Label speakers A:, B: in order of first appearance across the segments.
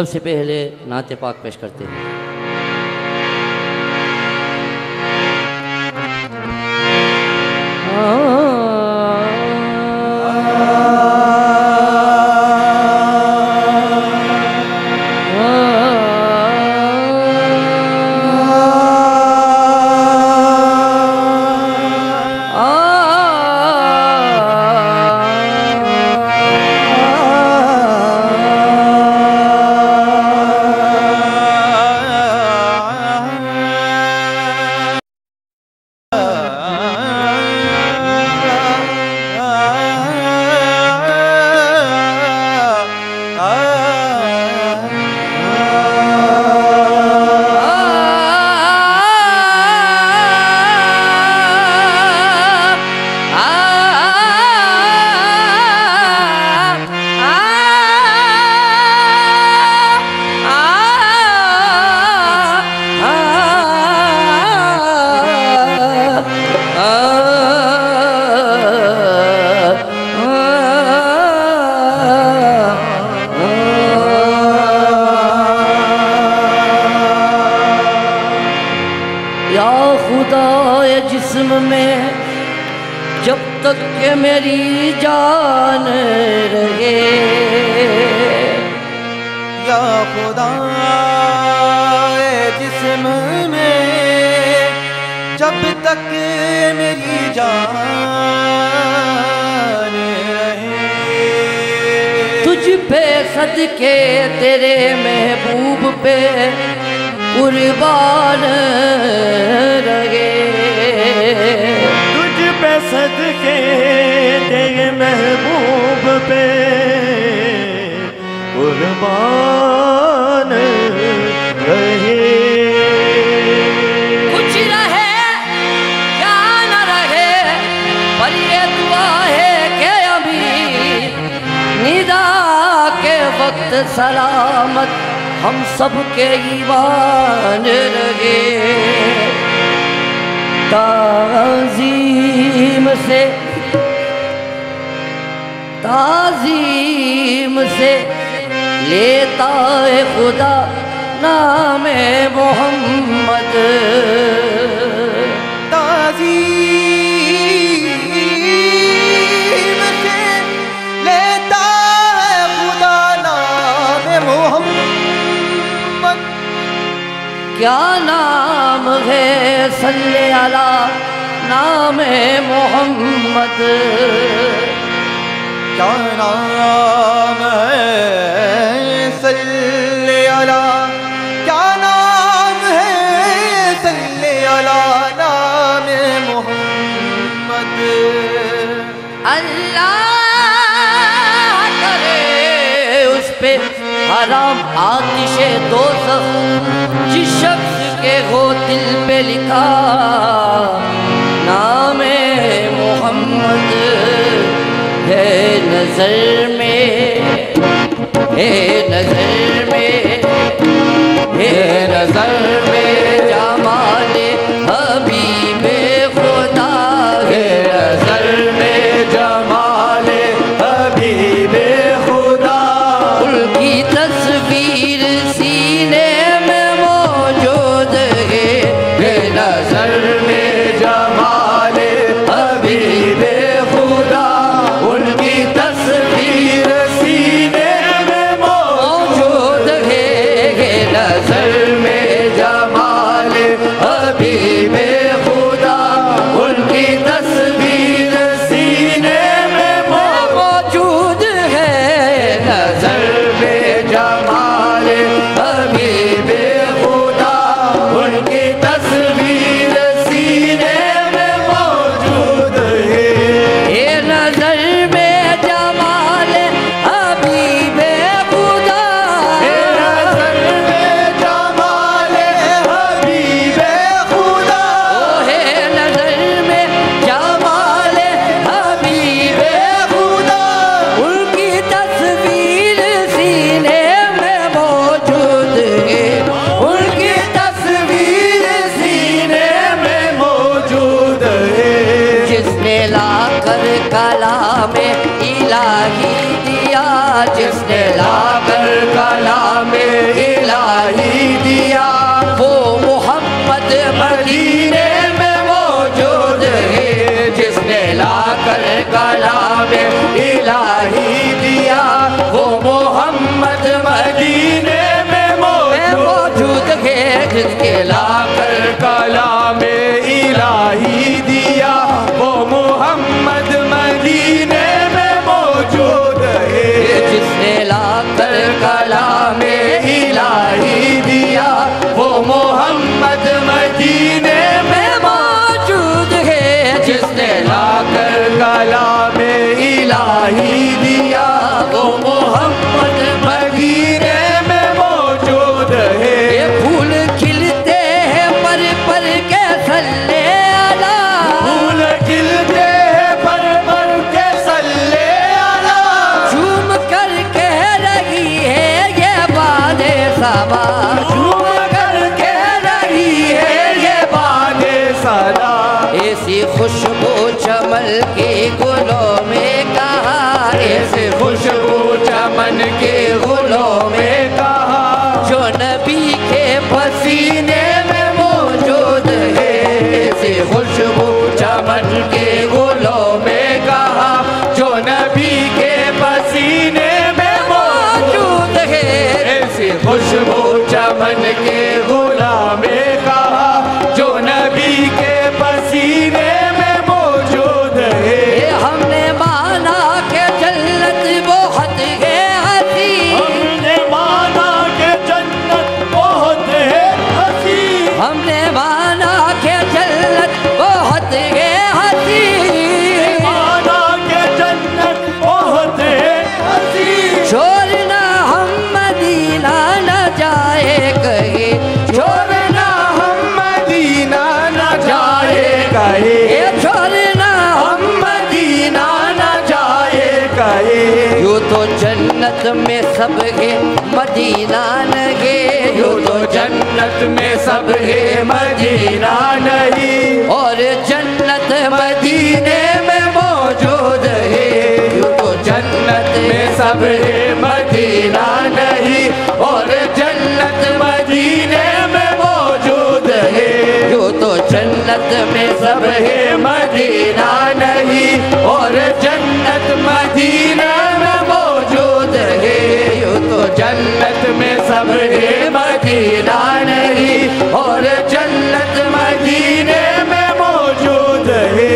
A: सबसे पहले नाते पाक पेश करते हैं। सदके तेरे महबूब पे कुर्बान रहे।
B: तुझ पे सदके तेरे महबूब पे कुर्बान
A: सलामत हम सब के ईमान रहे ताजीम से ताजीम से लेता है खुदा नाम मोहम्मद। क्या नाम है सल्ले अला नाम मोहम्मद?
B: क्या नाम है सल्ले अला
A: हराम आतिश दो जिस शख्स के हो दिल पे लिखा, नाम मोहम्मद है नज़र में, है नज़र में, है नज़र में जमाल Medina मदीना
B: लगे।
A: जो तो जन्नत में सब है मदीना
B: नहीं।
A: और जन्नत मदीने में मौजूद है। जो तो जन्नत
B: में सब है मदीना नहीं। और जन्नत मदीने में मौजूद है।
A: जो तो जन्नत में सब
B: है मदीना नहीं। और जन्नत मदीना में मौजूद है। जन्नत में सब है मदीना नहीं और जन्नत मदीने में मौजूद है।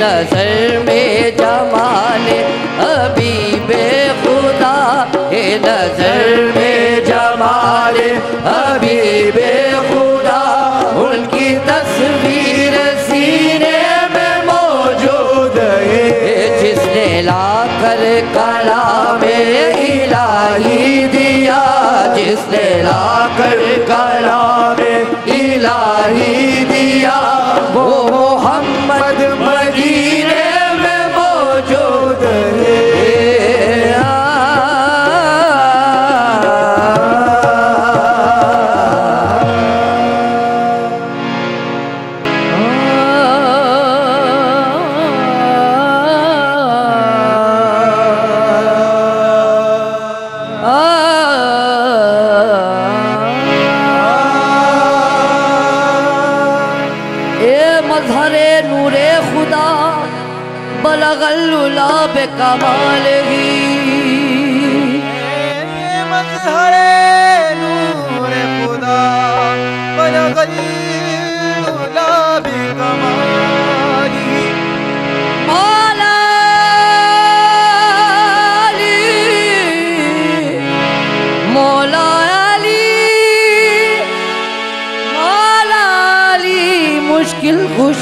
A: नज़र में जमाने अभी बेखुदा हे। नज़र में जमाने अभी बेखुदा, उनकी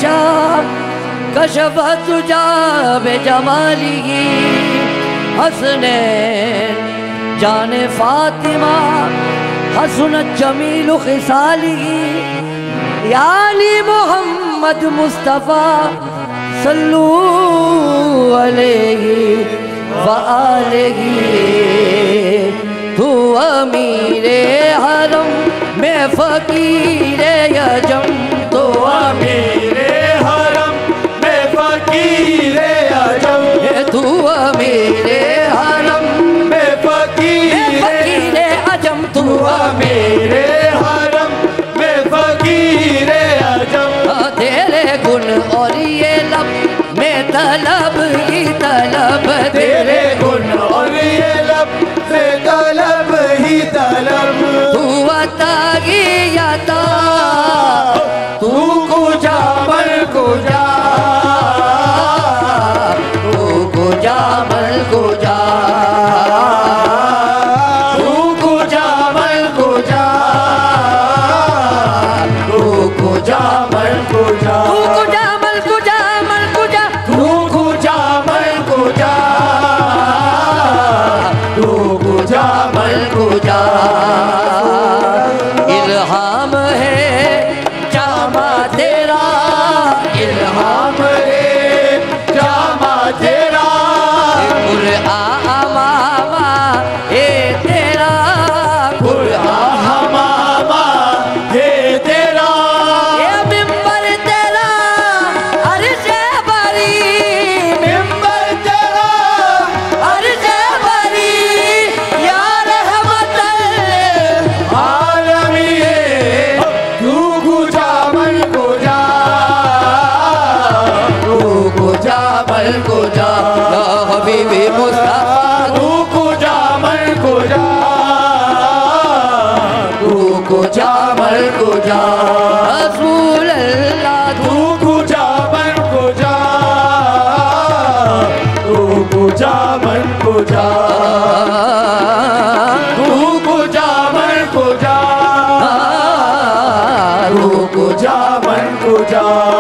A: कशब कशफ तुजा बेजमाली हसने, जाने फातिमा, हसन जमील खिसाली याली मोहम्मद मुस्तफ़ा सल्लू वालेगी तू अमीरे हरम, मैं फकीरे यजम। तो अमीर मन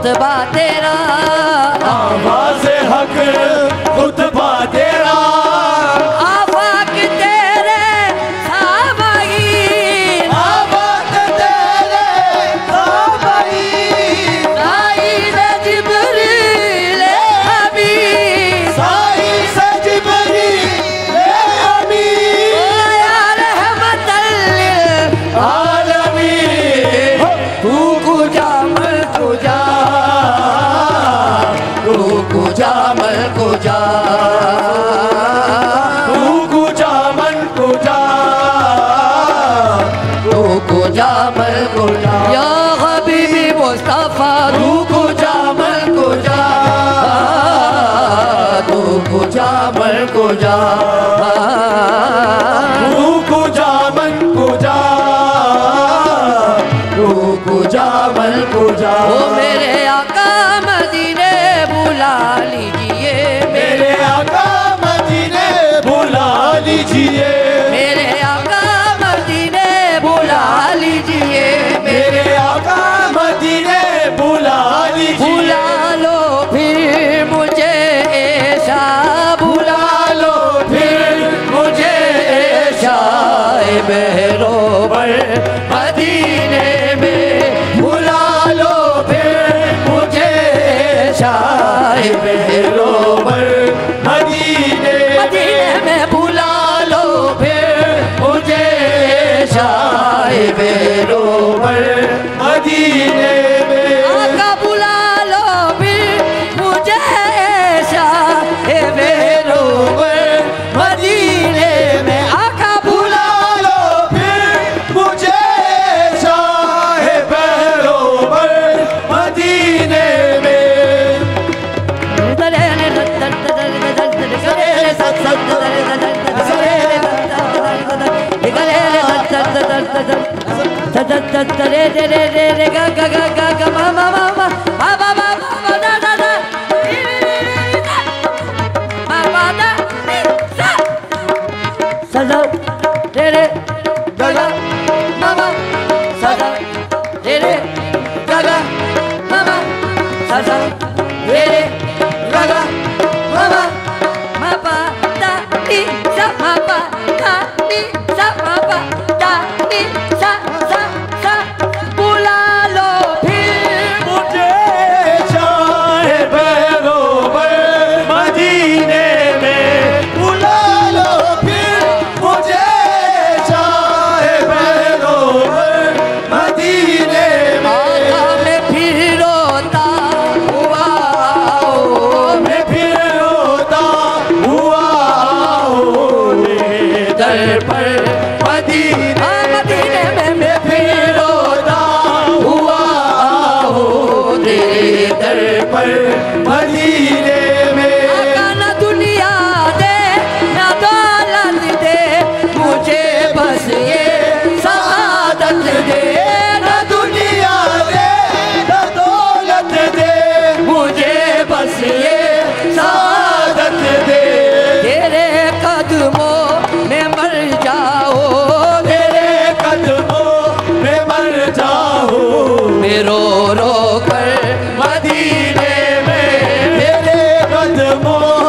B: खुतबा तेरा
A: मन कुजा
B: da da da da re
A: re re
B: re ga ga ga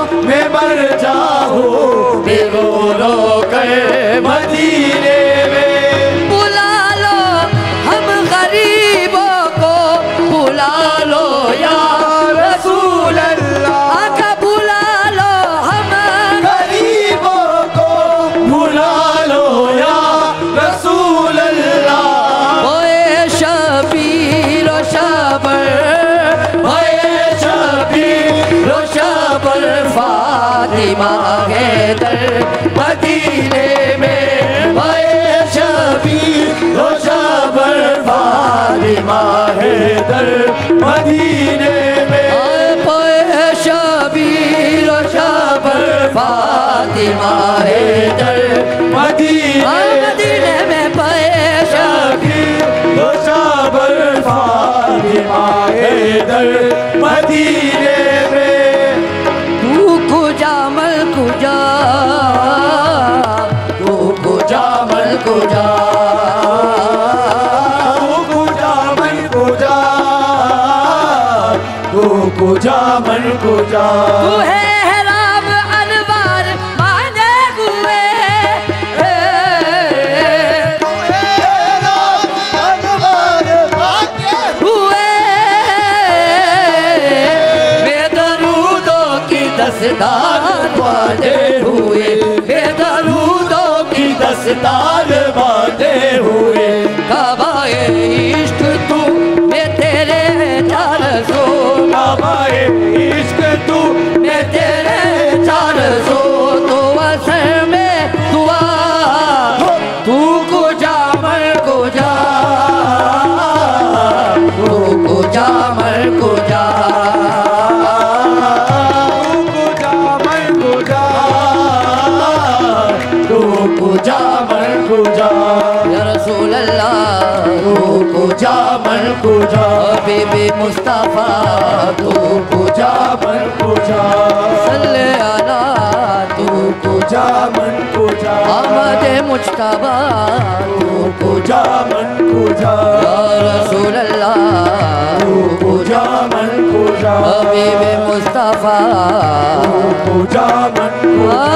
B: में
A: मर जाओ बेगोलो गए
B: मदीने।
A: हैदर
B: मदीने में आए शबीर दो शाबर फातिमा हैदर में
A: आए शबीर दो शाबर फातिमा हैदर
B: मदीने
A: मदीने में पाए
B: शबीर दो शाबर फातिमा हैदर मदीने में
A: तू
B: पूजा मन
A: को जा पूजा मन को जा
B: तू है पूजा।
A: बेबे मुस्तफ़ा
B: तू पूजा बन पूजा।
A: सल्ले आला
B: तू पूजा बन पूजा।
A: आमद मुश्तबा
B: तू पूजा मन
A: पूजा। रसूल अल्लाह
B: तू पूजा मन पूजा।
A: बेबे मुस्तफ़ा
B: तू पूजा मन पूजा।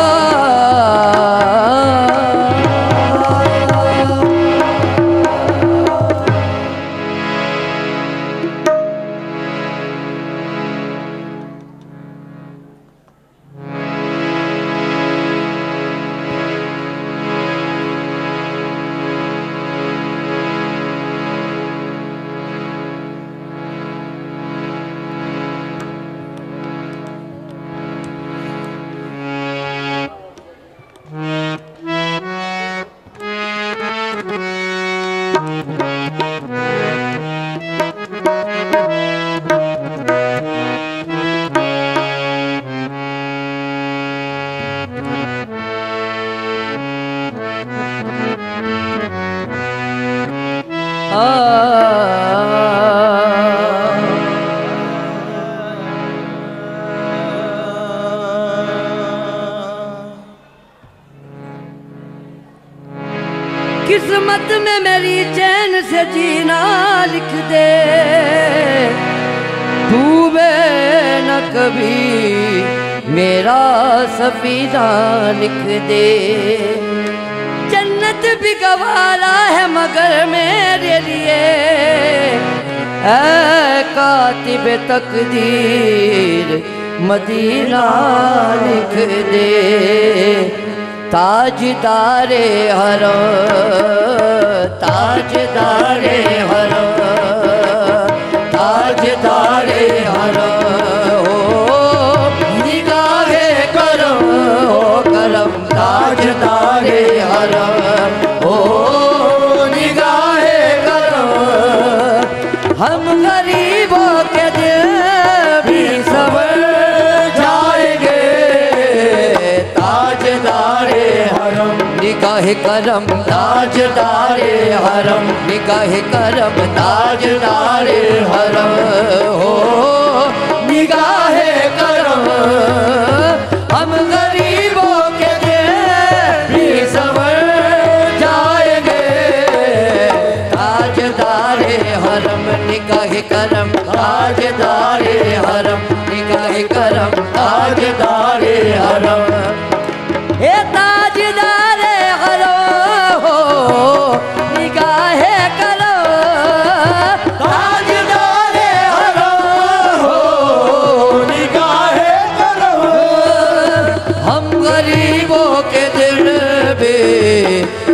A: किस्मत में मेरी चैन से जीना लिख दे। डूबे न कभी मेरा सफीना लिख दे। जन्नत भी गवारा है मगर मेरे लिए। कातिब तकदीर मदीना लिख दे। ताजदारे हरो ताजदारे हरो निगाह करम ताजदारे हरम। निगाह करम ताजदारे हरम। हो। निगाह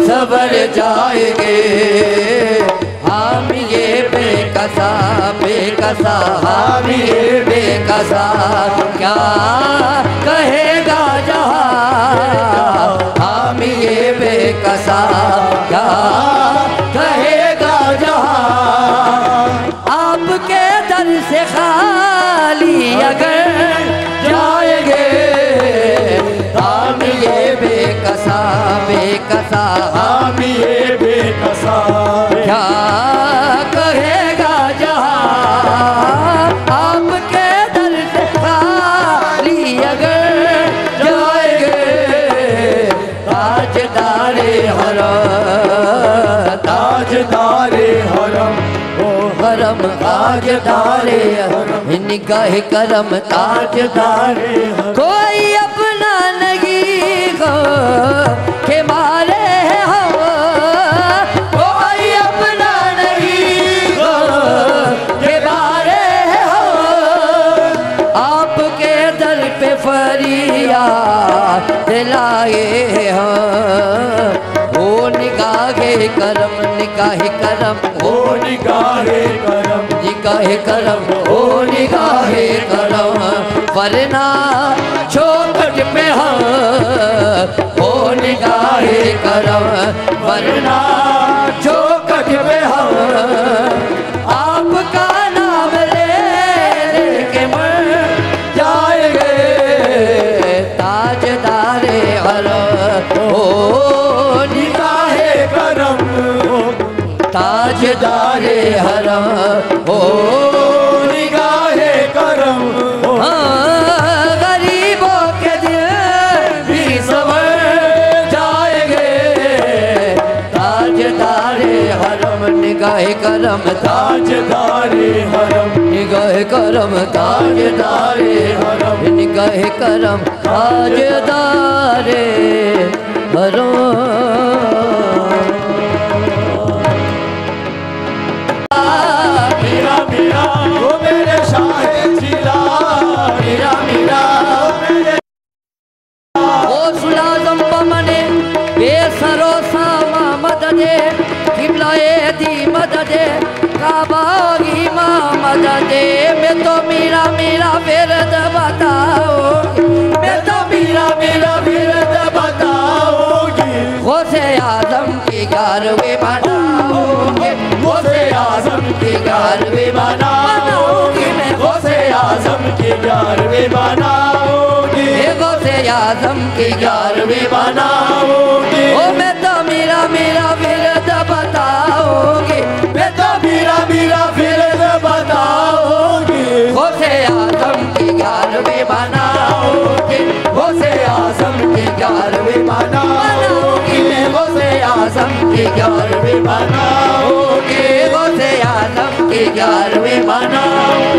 A: सबर जाएँगे। हम ये बेकसा बेकसा हम ये बेकसा। क्या कहेगा ताजदारे निगाह करम ताजदारे कोई अपना नहीं हो के मारे हो कोई अपना नहीं हो के मारे हो आपके दर पे फरिया दिलाए हो ओ निगाहे करम निगाहे करम।
B: ओ निगाहे
A: निगाहे करम ओ निगाहे करम वरना चौकट पे हम ओ निगाहे करम वरना चौकट पे हम आपका नाम ले लेके मर जाएँगे। ताजदारे हर ओ निगाहे
B: करम
A: ताजदारे हरम
B: करम
A: ताजदारे हरम। निगाह करम
B: ताजदारे हरम।
A: निगाह करम ताजदारे हरम। ग्यारहवीं बनाओगे गौसे आज़म की ग्यारहवीं बनाओगी मैं
B: गौसे आज़म की ग्यारहवीं बनाओगी
A: ये गौसे आज़म की ग्यारहवीं
B: बनाओगी
A: ओ मैं तो मीरा मीरा फिरद बताओगी मैं तो
B: मीरा मीरा फिर बताओगी
A: गौसे आज़म की ग्यारहवीं बनाओगी गौसे आज़म की ग्यारहवीं बनाओगी मैं गौसे आज़म की ग्यारहवीं मनाओगे गौसे आज़म की ग्यारहवीं मनाओ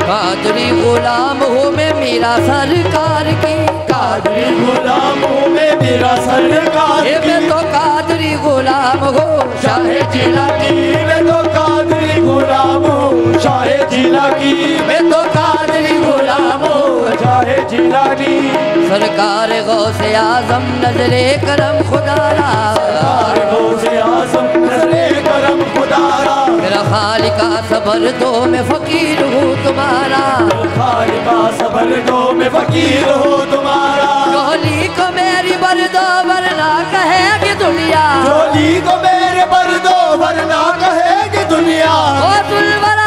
A: कादरी गुलाम हूँ मैं मेरा सरकार की।
B: कादरी गुलाम हूँ मैं मेरा सरकार की
A: मैं तो कादरी गुलाम हूँ शाहे जिला की।
B: मैं तो कादरी गुलाम हूँ शाहे जिला की।
A: मैं तो कादरी गुलाम हूँ।
B: शाहे जिला की।
A: सरकार गौसे आज़म नजरे करम खुदारा
B: से आज़म नजरे करम खुदारा
A: मेरा खालिका सबर दो मैं फकीर हूँ तुम्हारा।
B: खालिका सबर दो मैं फकीर हूँ तुम्हारा।
A: कोहली को मेरी बर दो वरना कहेगी दुनिया।
B: चोली को मेरे बर दो वरना कहेगी दुनिया।
A: ओ दुलवरा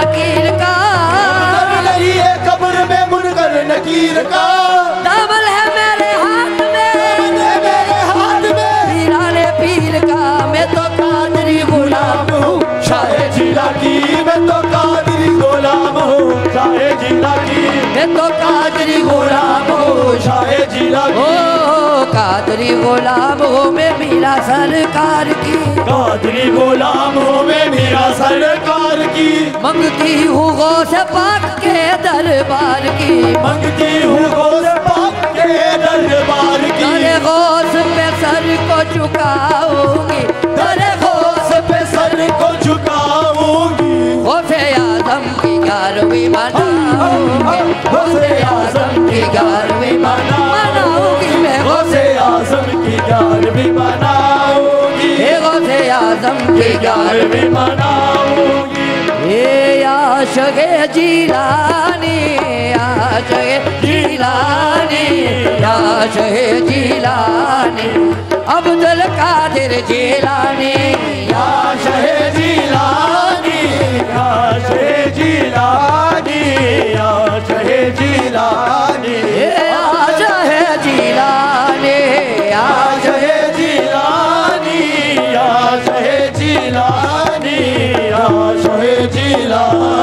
A: नकीर का।
B: लगी है कब्र में मुनकर नकीर का।
A: दामन है मेरे हाथ में।
B: मेरे हाथ में।
A: पीराने पीर का। मैं तो कादरी गुलाम हूँ।
B: शाहे जिला की मैं तो कादरी गुलाम हूँ। शाहे जिला की
A: मैं तो कादरी गुलाम हूँ।
B: शाहे जिला की।
A: कादरी गुलाम हूँ मैं मीरा सरकार की।
B: कादरी गुलाम हूँ मैं मेरा सरकार की।
A: मंगती हूँ गौ से पाक के दरबार की।
B: मंगती हूँ गोस पाक के दरबार की।
A: तेरे गौस पे सर को झुकाऊँगी। तेरे गौस
B: पे सर को झुकाऊँगी।
A: गौसे आज़म की ग्यारहवीं मनाऊँगी गौसे आज़म की ग्यारहवीं मनाऊँगी मैं
B: गौसे आज़म की ग्यारहवीं मनाऊँगी
A: हे गौसे आज़म की ग्यारहवीं
B: मनाऊँगी
A: ये आशगे जिलानी आशगे जिलानी आशगे जिलानी अब्दुल कादिर जिलानी।
B: शहे जिलानी शहे जिलानी शहे जिलानी।
A: ये आशगे जिलानी
B: या शहे जिलानी या शहे जिलानी शहे जिलानी।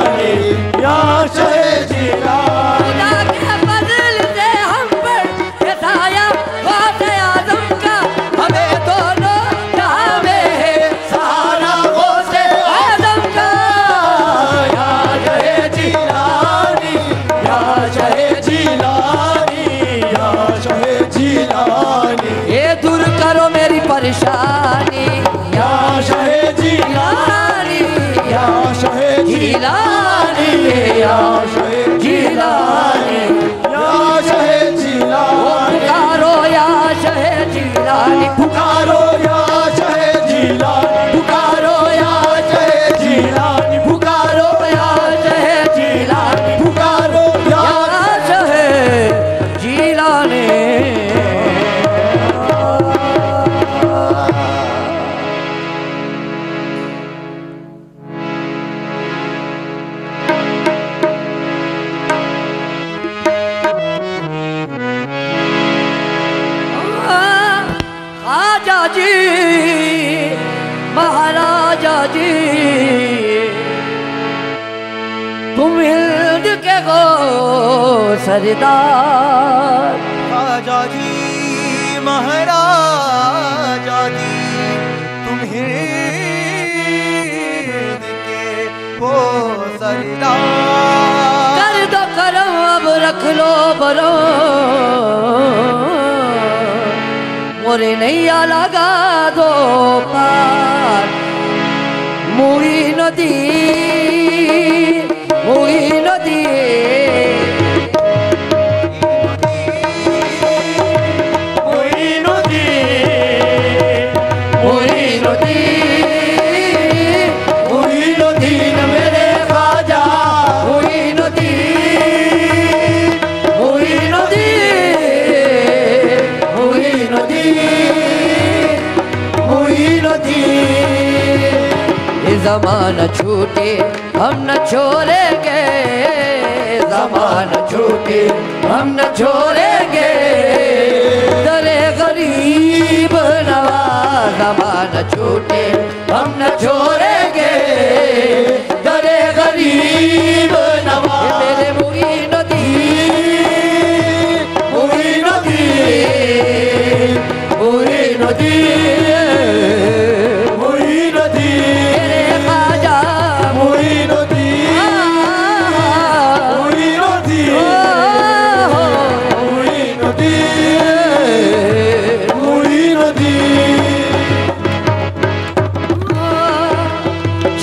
B: या शहे जिलानी
A: जी। तुम हिंद के गो सरदार।
C: राजा जी महाराजा जी तुम हिंद के हो सरदार।
A: कर दो करम अब रख लो बरो। मोरे नैया लगा दो पार। मुई नदी मुई नदी जमाना छूटे, हम न छोड़ेंगे। जमाना छूटे, हम न छोड़ेंगे। दरे गरीब नवाज़ न छूटे, हम न छोड़ेंगे। दरे गरीब नवाज़। मेरे मुई नदी मुई नदी मुई नदी।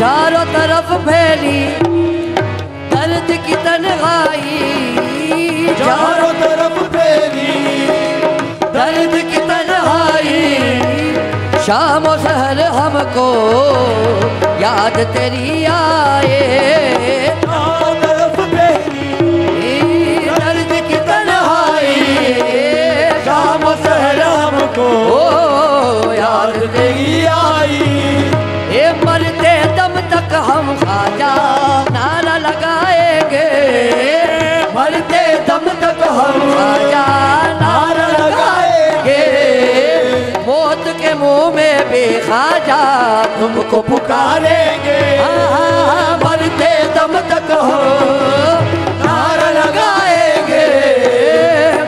A: चारों तरफ़ फैली दर्द की तनहाई।
B: चारों तरफ़ फैली
A: दर्द की तनहाई। शाम शहर हमको याद तेरी आए। हम लगाएँगे मौत के मुँह में तुमको पुकारेंगे। हाँ, हाँ, हाँ, मरते दम तक हम नारा लगाएँगे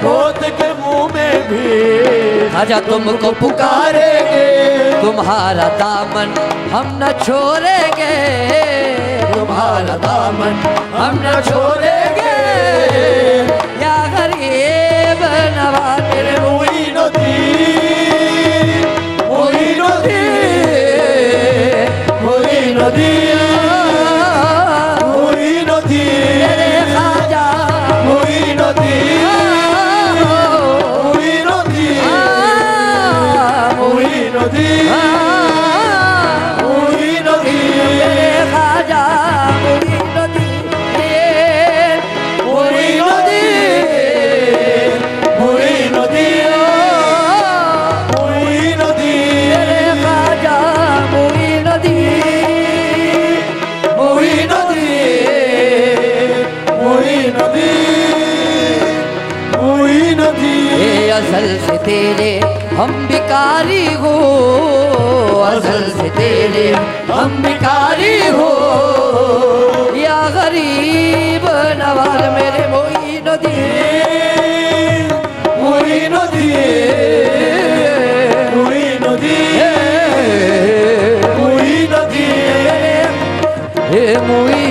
B: मौत के मुँह में भी
A: खाजा तुमको पुकारेंगे। तुम्हारा दामन हम न छोड़ेंगे। तुम्हारा दामन हम न छोड़ेंगे। या गरीब नवाज़ मेरे
B: मुई नदी मुई
A: असल से तेरे हम भिकारी हो असल से तेरे हम भिकारी हो। या गरीब नवाज़ मेरे मोई नदी,
B: मुई नदी मुई नदी मुई नदी,
A: हे मोई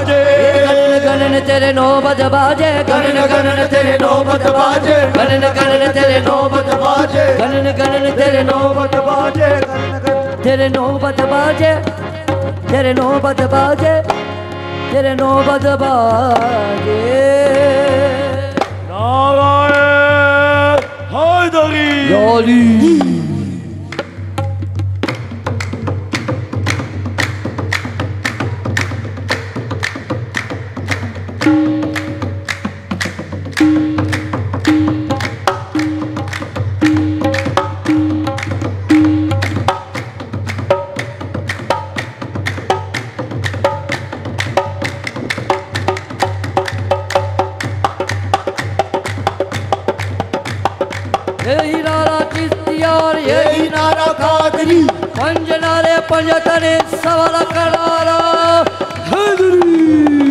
B: बाजे
A: गणन गणन तेरे नौबत बाजे
B: गणन गणन तेरे नौबत बाजे
A: गणन गणन तेरे
B: नौबत बाजे
A: गणन गणन तेरे
B: नौबत बाजे गणन गणन
A: तेरे नौबत बाजे तेरे नौबत बाजे तेरे नौबत बाजे
B: नारायण हैदरी
A: याली यही नारा चिश्तियार यही
B: नारा कादरी
A: पंज नारे पंज सवाल करारा मोला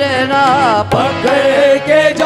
A: करना
B: पकड़ के
A: ज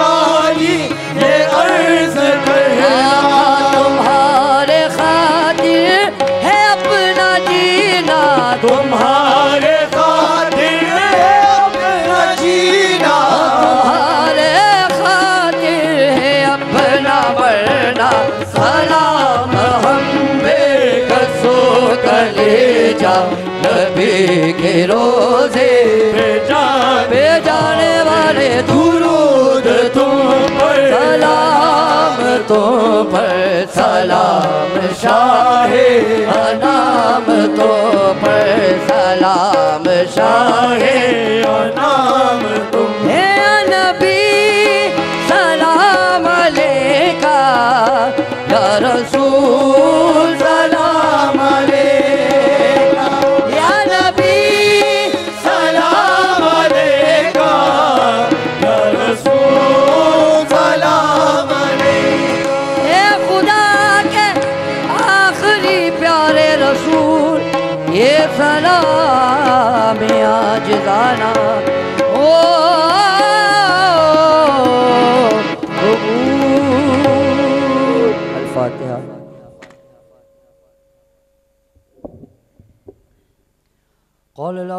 A: सलाम शाहे नाम तो पर सलाम शाहे
B: नाम तुम।
A: नबी सलाम लेका रसूल।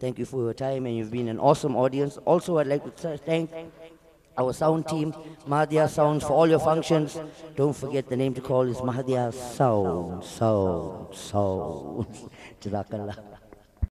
A: Thank you for your time and you've been an awesome audience. Also, I'd like to thank our sound team, Mahdia Sounds, for all your functions. Don't forget the name to call is Mahdia Sound, Sound, Sound. 知道根了。